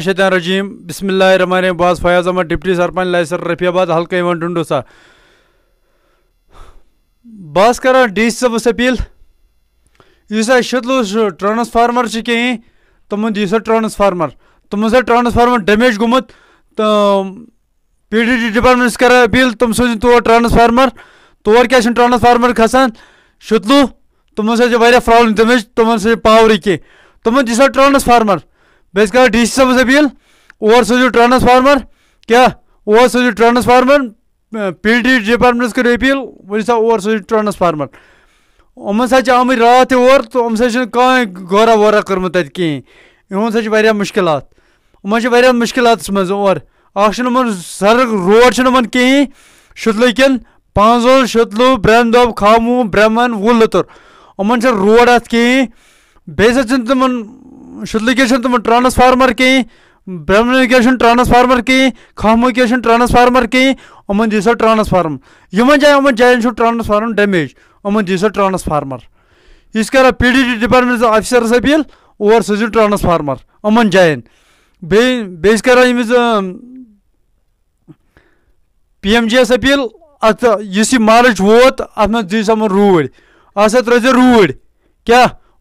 शैतान रजीम बिस्मिल्लाहिर्रहमानिर्रहीम बाज फयाज अहमद डिप्टी सरपंच लाइसर रफियाबाद हल्का इवन टुंडोसा बस कर डी सबस अपील इस शतलु ट्रांसफार्मर कहीं तुम दी ट्रांसफार्मर तुम ट्रांसफार्मर डैमेज गुमुत तो पी डी डी डिपार्टमेंट कर अपील तुम सो तौर ट्रांसफार्मर तौर क्या ट्रांसफार्मर खसान शतलु तुम प्रॉब्लम तमें तुम पावर कह तुम दी ट्रांसफार्मर बेस कर डी सी साहब अपील और सोचो ट्रांसफार्मर क्या और सोचो ट्रांसफार्मर पी डी डिपार्टमेंट कर अपील वो सा और सोचो ट्रांसफार्मर यमन सा आम रात और तो यम कह, गोरा वोरा कर्मुत कहें इन मुश्किल यमन मुश्किल मज और सड़क रोड कहें शुतल कन? पांजोल, शुतलु, ब्रहमदोब, खामू, ब्रह्मन वो लुतर यमन रोड अत कहें बेस तुम शुद्लिकेशन तुम ट्रांसफार्मर कहीं ब्रह्मनिकेशन ट्रांसफार्मर कहीं खामुकेशन ट्रांसफार्मर कहीं यमन दी ट्रांसफार्मर यमन जाए यमन जायन ट्रांसफार्मर डैमेज यमन दी ट्रांसफार्मर इस कर P D D department officer appeal और सो ट्रांसफार्मर यमन जायन बेस कर P M G S appeal अत इस मार्च वोत अत मे दी समन रूड़। अत रोज रूड़। क्या?